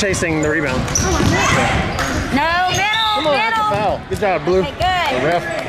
chasing the rebound. No, middle, Come on, middle. Good job, Blue. Okay, good. The ref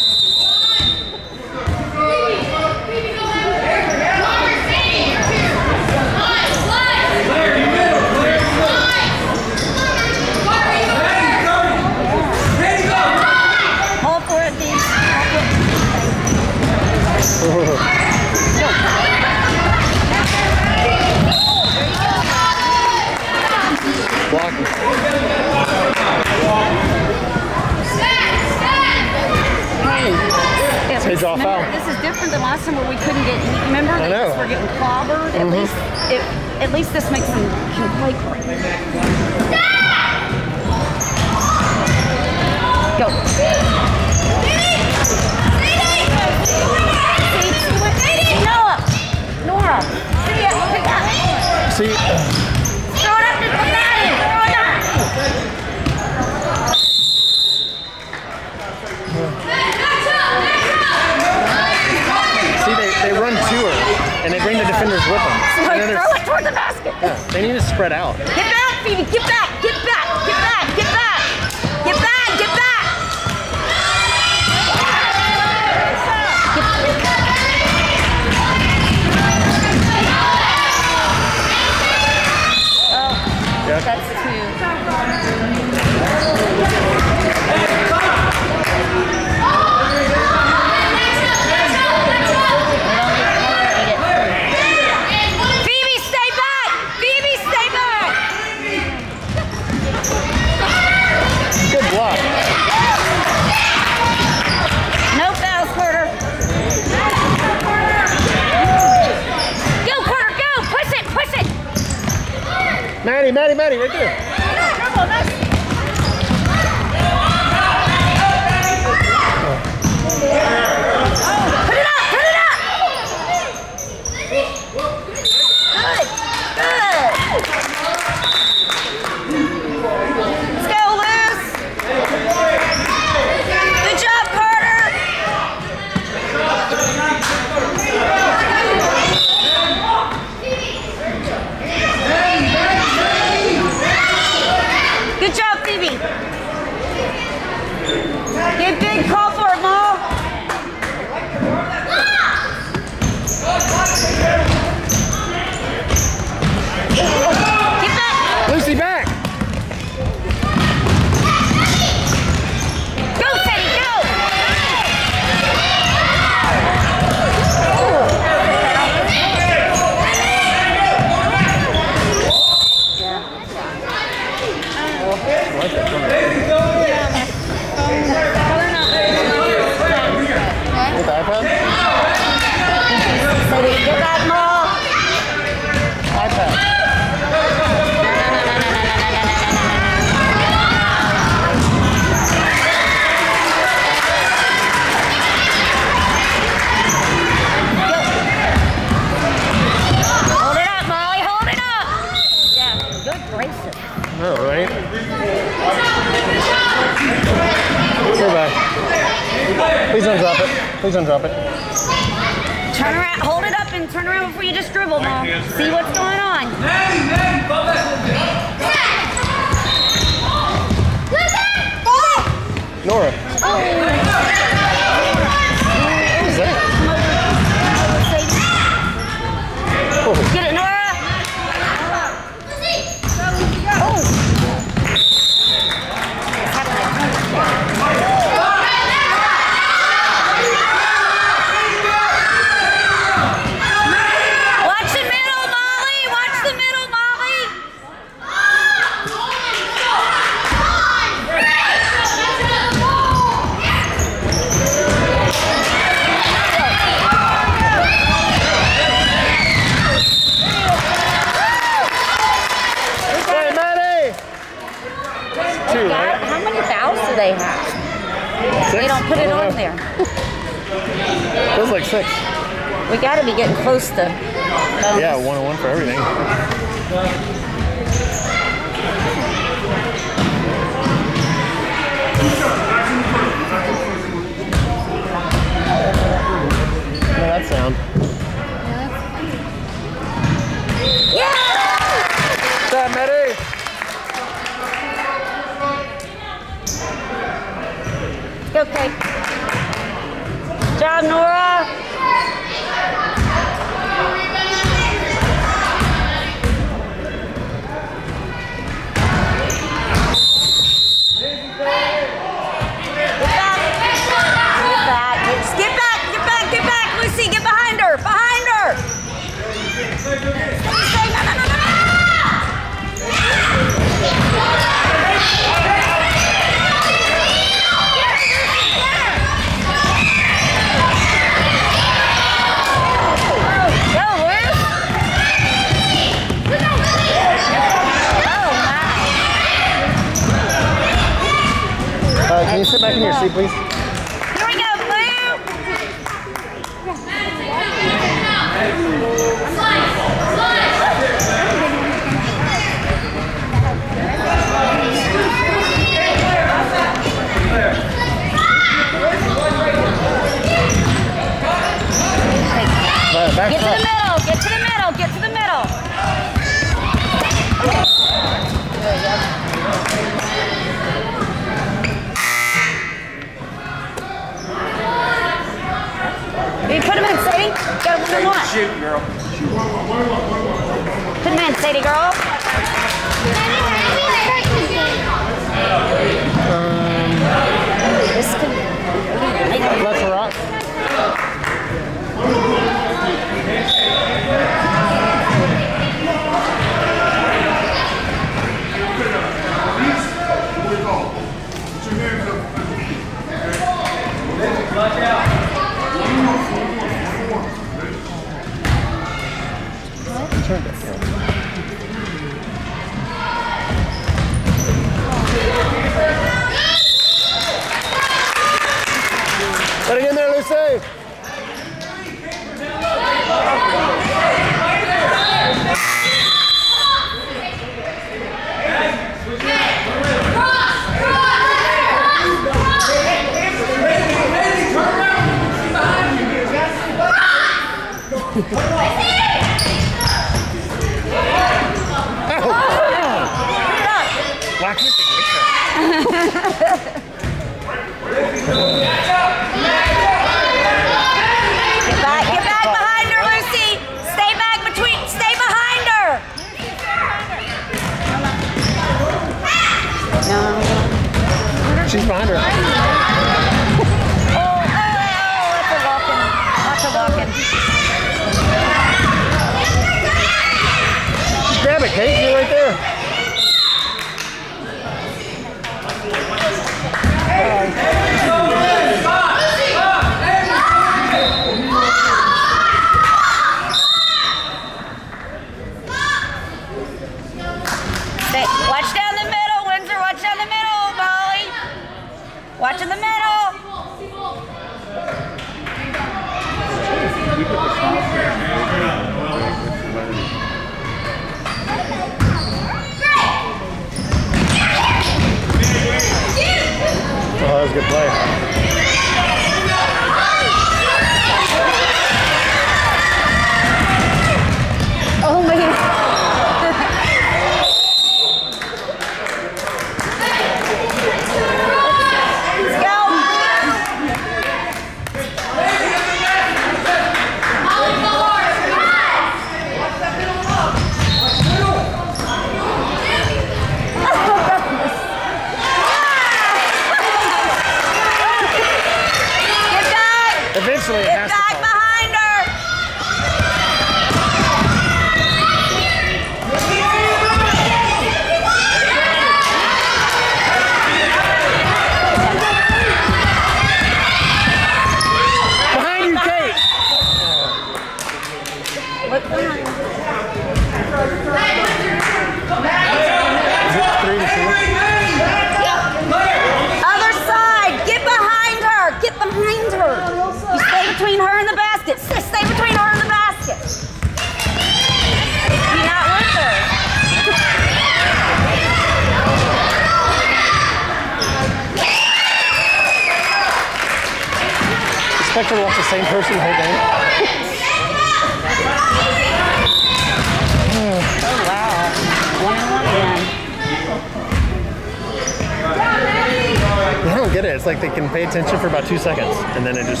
two seconds, and then it just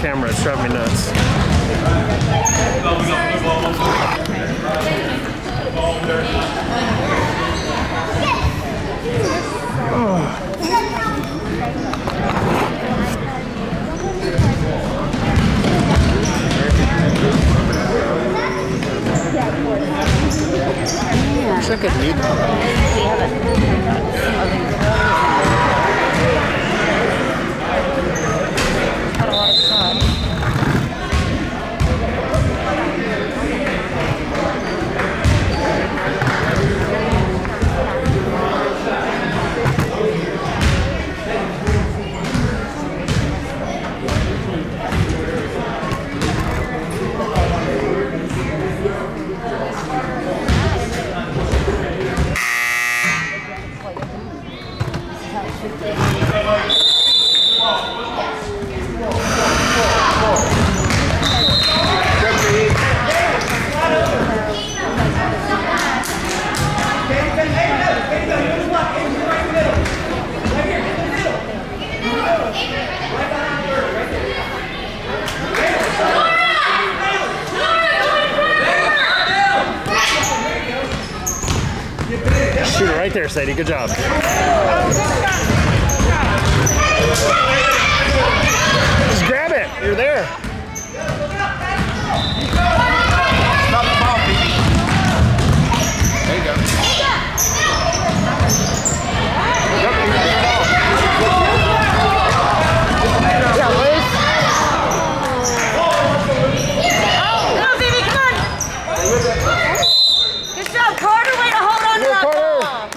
camera. It's driving me nuts. Oh. Looks like a neat. Right there, Sadie. Good job. Just grab it. You're there. Stop the ball, baby. There you go. Yeah, Liz. Come on, baby, come on. Good job, Carter. Way to hold on to Go, that Carter. ball.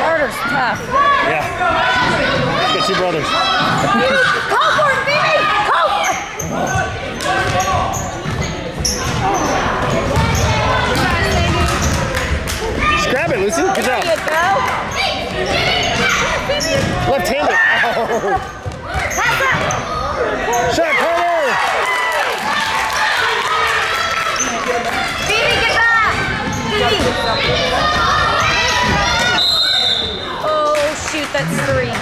Carter's tough. Yeah. Got brothers. Go for it, baby. Go for it. Just grab it, Lucy. Good job. There you go. Left-handed. Oh. Shot, Carter. Phoebe, get back! Oh, shoot, that's three.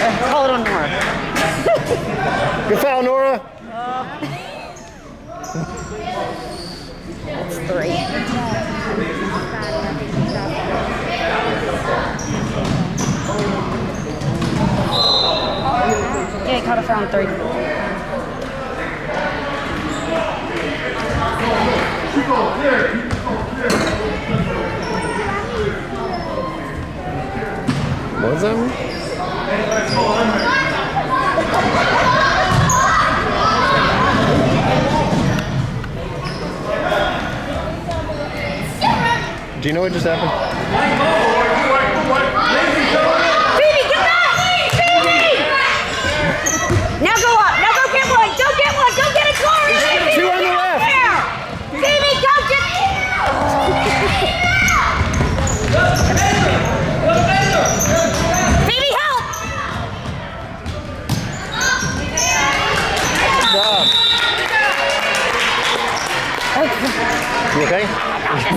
Uh, call it on Nora. Good foul, Nora. That's three. Yeah, he caught a foul on three. What does that Do you know what just happened? Phoebe, get back! Phoebe! Now go up. Now go get one. Go get one. Go get a Corey. Phoebe, two on the get left. out there. Phoebe, go get. Phoebe, help! Good job. You okay? It's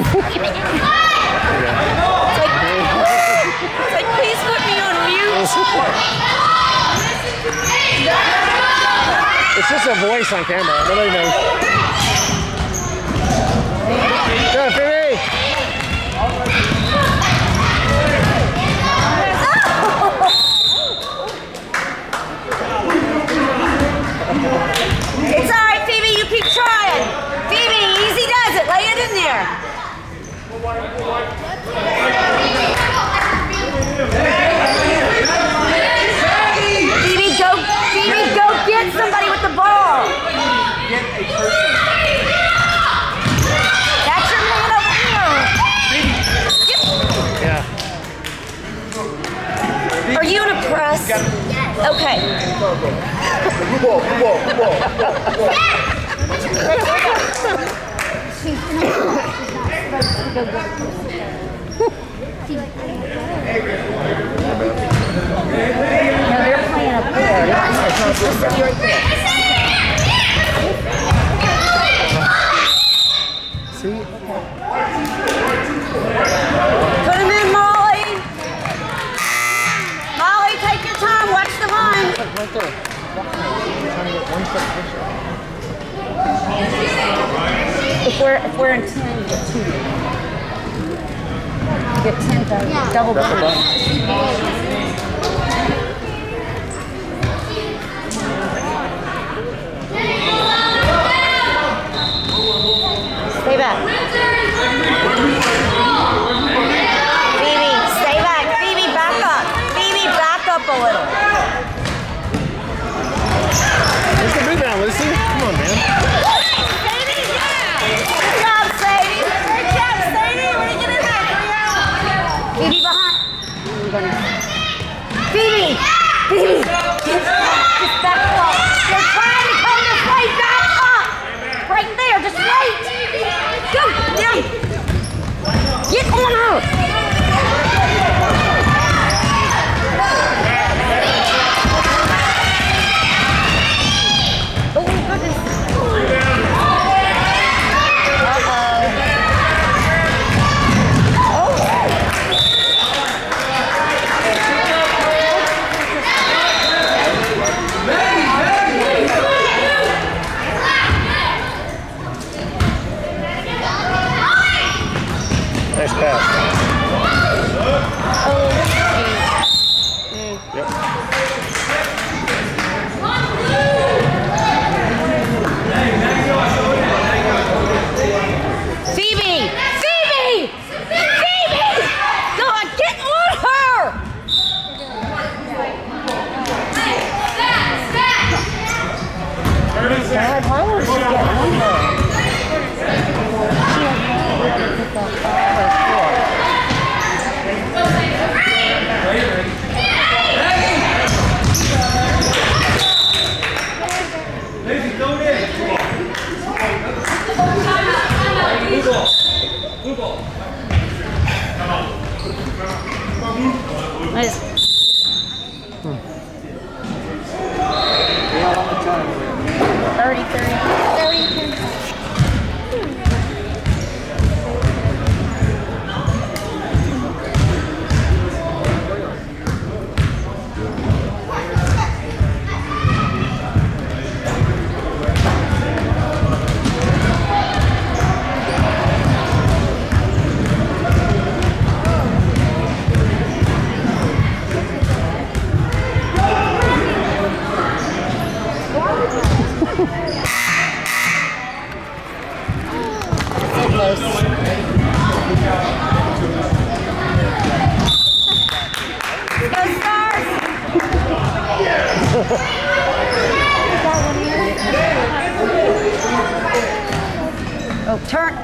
like, please put me on mute. It's just a voice on camera. Nobody knows. Go, Phoebe. It's all right, Phoebe. You keep trying. Phoebe, easy does it. Lay it in there. Phoebe, go. Phoebe, go get somebody with the ball. Get a person. That's your over here. Yeah. Are you in a press? Okay. They're playing up there. You're supposed to be right there. See? Put him in, Molly. Molly, take your time. Watch the line. Right there. Trying to get one foot closer. If we're if we're in ten, you get two. You get ten thousand. Double bonus. Stay back. Phoebe, stay back. Phoebe, back up. Phoebe, back up a little. out.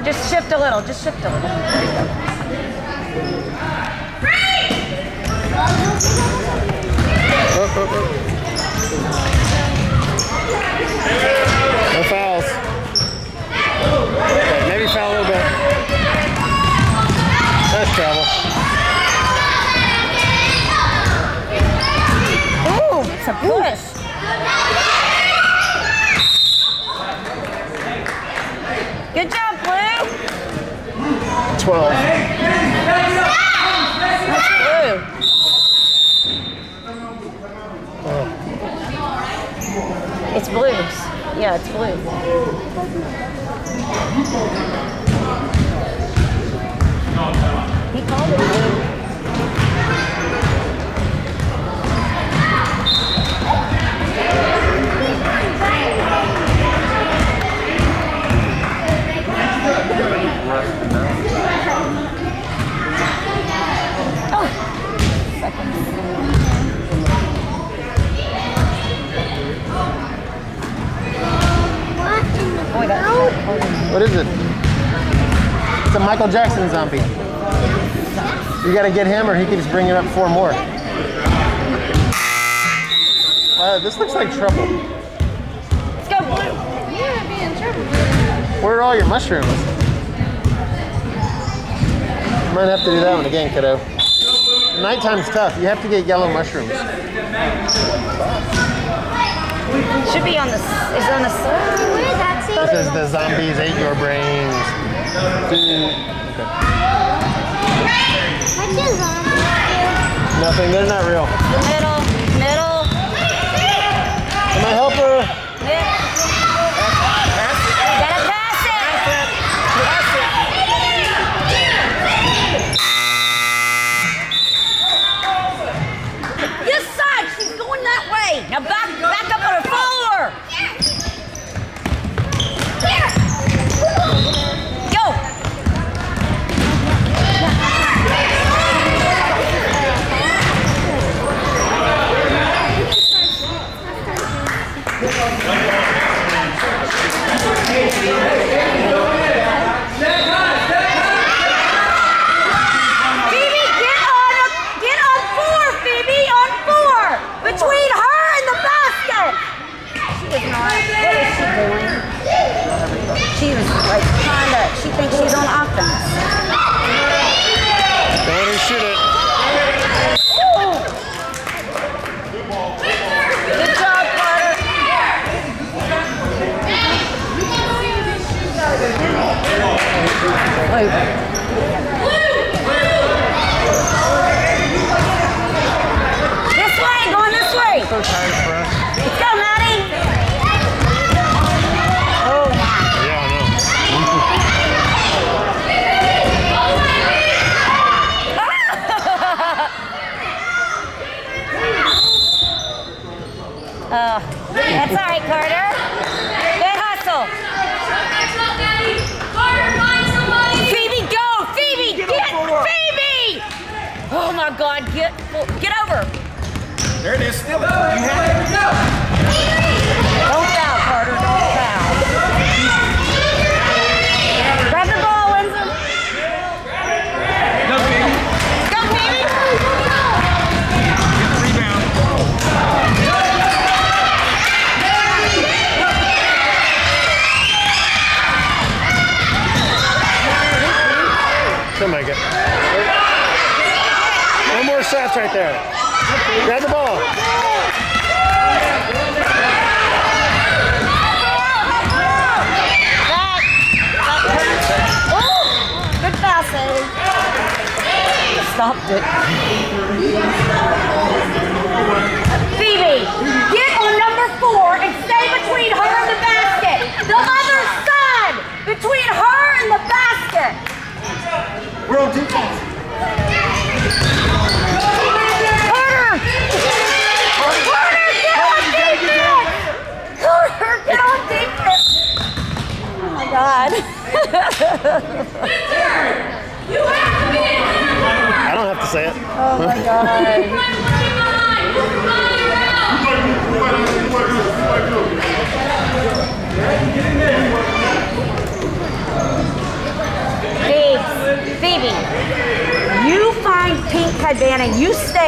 Just shift a little, just shift a little. There you go. No fouls. Okay, maybe foul a little bit. Nice travel. Ooh, it's a push. Good job, Blue. 12. Blue. It's blues. Yeah, it's blue. He called it. Boy, that's What is it? It's a Michael Jackson zombie. You gotta get him or he keeps bringing it up four more. Uh, this looks like trouble. Let's go. Yeah, be in trouble. Where are all your mushrooms? Might have to do that one again, kiddo. Nighttime's tough. You have to get yellow mushrooms. Should be on the, is it on the side? What did that say? This is the zombies ate your brains. What is on? Nothing, they're not real. Middle, middle, Can I help her?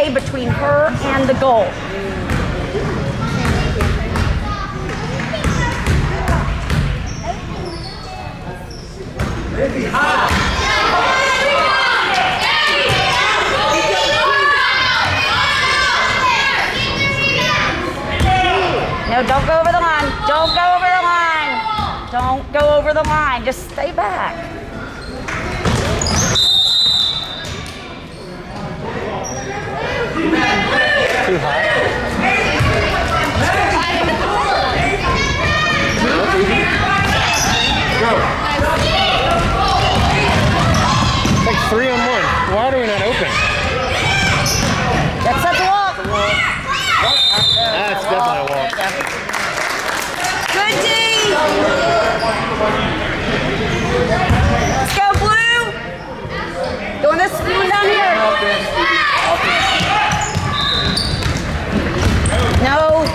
Between her and the goal. No, don't go over the line. Don't go over the line. Don't go over the line. Just stay back. Too high. It's like three on one. Why are we not open? That's up the walk. That's definitely a. Good D. Let's go, Blue. Doing this one down here. No.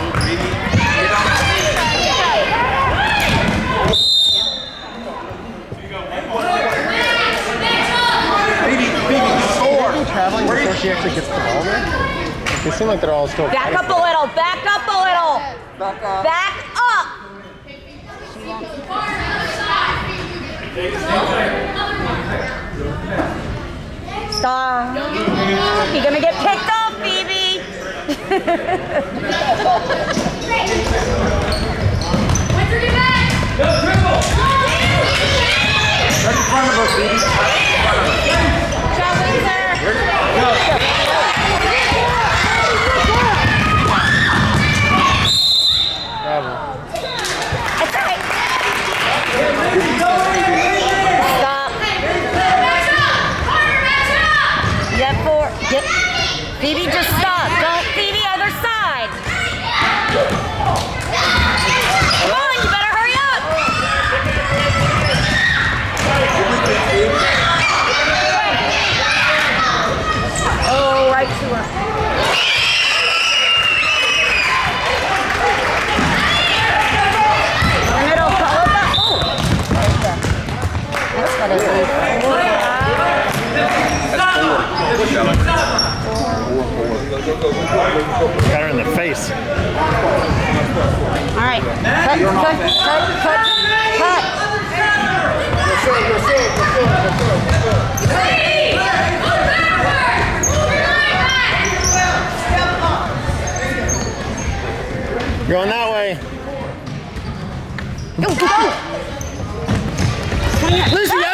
Baby, baby, score. Traveling before she actually gets the ball there? They seem like they're all still Back up a little. Back up a little. Back up. Stop. You're gonna get picked off, Phoebe. Right in front of her, baby. Shot Windsor. Bravo. That's all right. Stop. Get four. Get. Phoebe, just stop. Don't. Phoebe, other side. Come on, you better hurry up. Oh, right to her. And it'll follow back. Oh, right there. That's what it is. Got her in the face. All right. Cut, cut, cut, cut, cut. Going that way. Go, go. Lucy,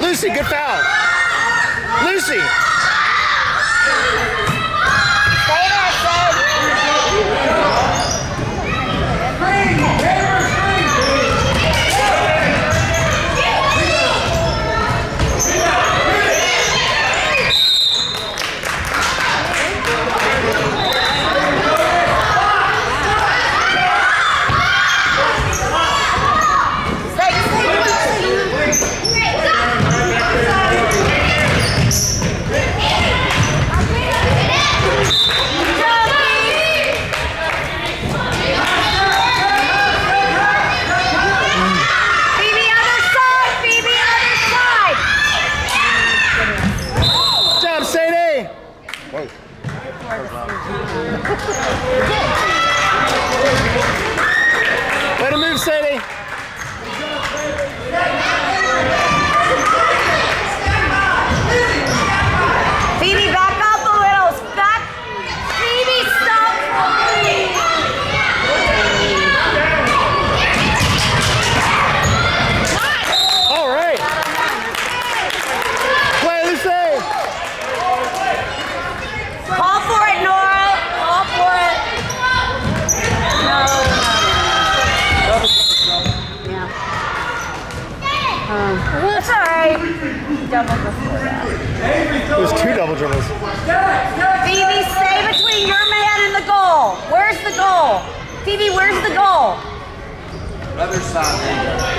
Lucy, good foul. Lucy. side.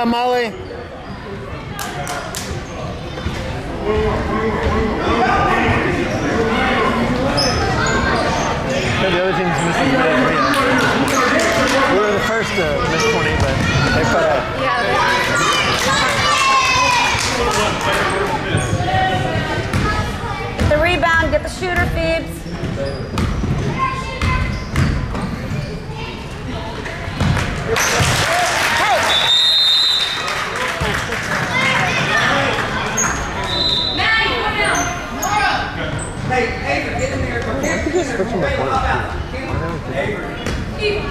down, Molly. the other missing We were the first to miss 20, but they The rebound, get the shooter, Phoebes. switching the point too.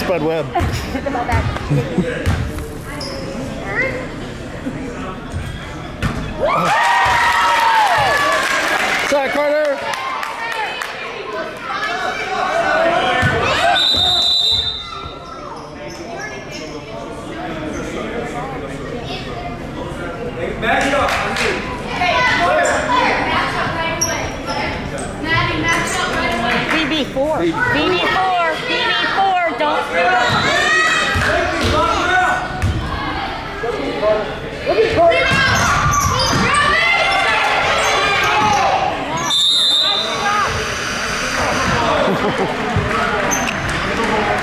Spud Webb. Sorry, Carter. Back it up. BB four. BB four. BB four. Don't.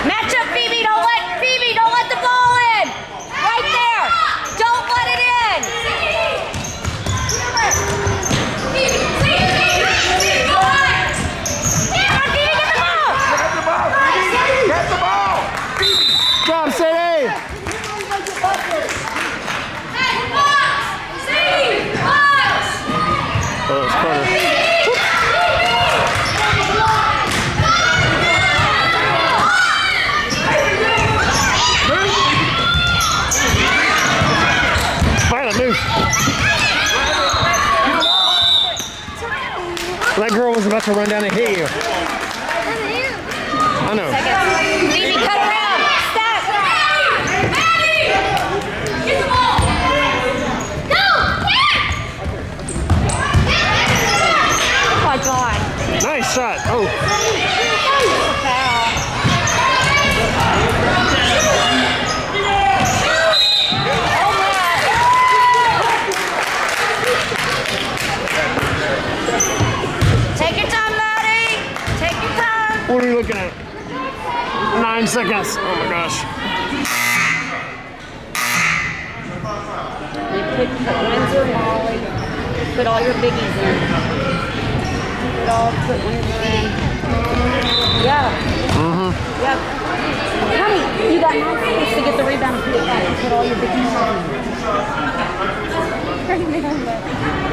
Match up, Phoebe. Don't let Phoebe. Don't let the ball in. Right there. Don't let it in. Come to run down and hit you. I know. Phoebe, cut around. Step. Oh my God. Nice shot. Oh, Take your time, Maddie. Take your time. What are we looking at? Nine seconds. Oh my gosh. You put Windsor Molly. Put all your biggies in. Put all put Windsor in. Yeah. Mm-hmm. Yep. Honey, you got nine seconds to get the rebound and put it back put all your biggies in.